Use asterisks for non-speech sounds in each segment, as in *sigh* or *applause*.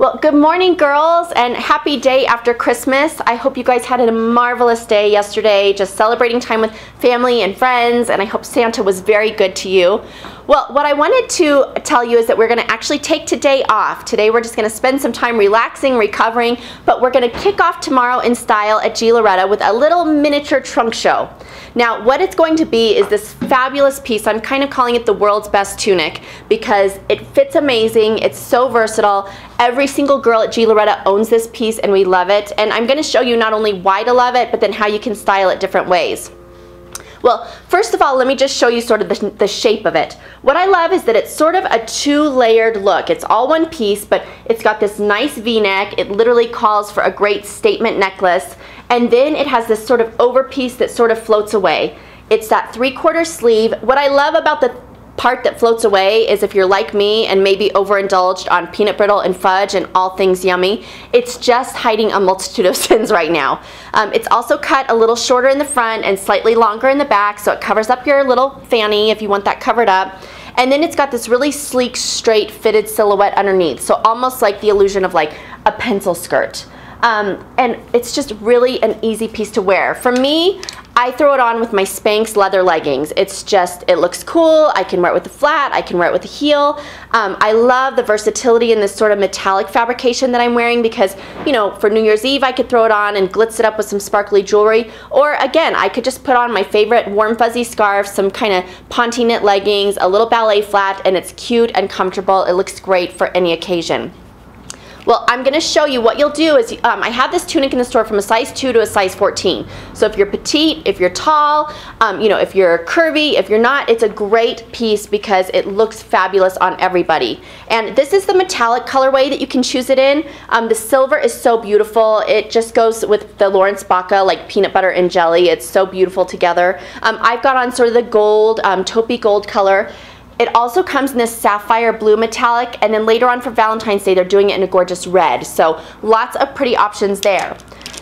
Well, good morning, girls, and happy day after Christmas. I hope you guys had a marvelous day yesterday, just celebrating time with family and friends, and I hope Santa was very good to you. Well, what I wanted to tell you is that we're going to actually take today off. Today we're just going to spend some time relaxing, recovering, but we're going to kick off tomorrow in style at Gee Loretta with a little miniature trunk show. Now, what it's going to be is this fabulous piece. I'm kind of calling it the world's best tunic because it fits amazing. It's so versatile. Every single girl at Gee Loretta owns this piece and we love it. And I'm going to show you not only why to love it, but then how you can style it different ways. Well, first of all, let me just show you sort of the, the, shape of it. What I love is that it's sort of a two-layered look. It's all one piece, but it's got this nice v-neck. It literally calls for a great statement necklace. And then it has this sort of over piece that sort of floats away. It's that three-quarter sleeve. What I love about the part that floats away is if you're like me and maybe overindulged on peanut brittle and fudge and all things yummy, it's just hiding a multitude of *laughs* sins right now. Um, it's also cut a little shorter in the front and slightly longer in the back so it covers up your little fanny if you want that covered up. And then it's got this really sleek, straight, fitted silhouette underneath. So almost like the illusion of like a pencil skirt. Um, and it's just really an easy piece to wear. For me, I throw it on with my Spanx leather leggings. It's just, it looks cool. I can wear it with the flat. I can wear it with the heel. Um, I love the versatility in this sort of metallic fabrication that I'm wearing because, you know, for New Year's Eve, I could throw it on and glitz it up with some sparkly jewelry. Or again, I could just put on my favorite warm fuzzy scarf, some kind of ponte knit leggings, a little ballet flat, and it's cute and comfortable. It looks great for any occasion. Well, I'm going to show you what you'll do is um, I have this tunic in the store from a size 2 to a size 14. So if you're petite, if you're tall, um, you know, if you're curvy, if you're not, it's a great piece because it looks fabulous on everybody. And this is the metallic colorway that you can choose it in. Um, the silver is so beautiful. It just goes with the Lawrence Baca like peanut butter and jelly. It's so beautiful together. Um, I've got on sort of the gold, um, taupey gold color. It also comes in this sapphire blue metallic and then later on for Valentine's Day they're doing it in a gorgeous red. So lots of pretty options there.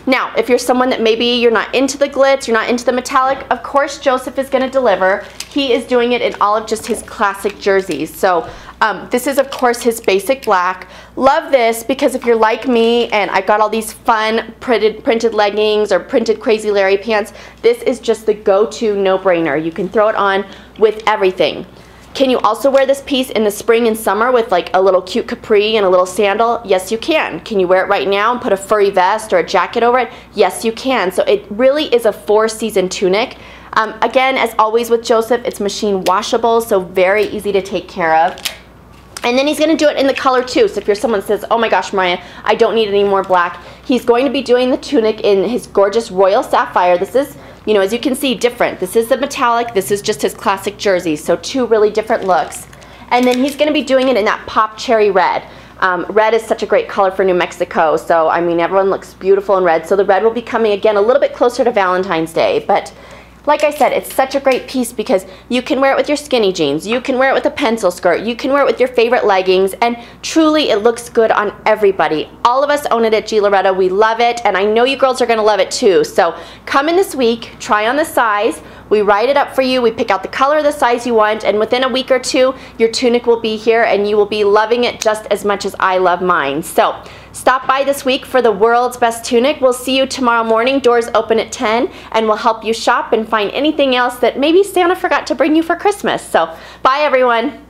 Now, if you're someone that maybe you're not into the glitz, you're not into the metallic, of course Joseph is going to deliver. He is doing it in all of just his classic jerseys. So um, this is of course his basic black. Love this because if you're like me and I've got all these fun printed, printed leggings or printed Crazy Larry pants, this is just the go-to no-brainer. You can throw it on with everything. Can you also wear this piece in the spring and summer with like a little cute capri and a little sandal? Yes, you can. Can you wear it right now and put a furry vest or a jacket over it? Yes, you can. So it really is a four season tunic. Um, again, as always with Joseph, it's machine washable, so very easy to take care of. And then he's going to do it in the color too. So if you're someone says, oh my gosh, Mariah, I don't need any more black, he's going to be doing the tunic in his gorgeous royal sapphire. This is you know, as you can see, different. This is the metallic, this is just his classic jersey, so two really different looks. And then he's gonna be doing it in that pop cherry red. Um, red is such a great color for New Mexico, so I mean, everyone looks beautiful in red. So the red will be coming again a little bit closer to Valentine's Day, but like I said, it's such a great piece because you can wear it with your skinny jeans, you can wear it with a pencil skirt, you can wear it with your favorite leggings, and truly it looks good on everybody. All of us own it at Gee Loretta. We love it, and I know you girls are going to love it too. So come in this week, try on the size. We write it up for you, we pick out the color, the size you want, and within a week or two, your tunic will be here and you will be loving it just as much as I love mine. So Stop by this week for the world's best tunic. We'll see you tomorrow morning. Doors open at 10 and we'll help you shop and find anything else that maybe Santa forgot to bring you for Christmas. So bye everyone.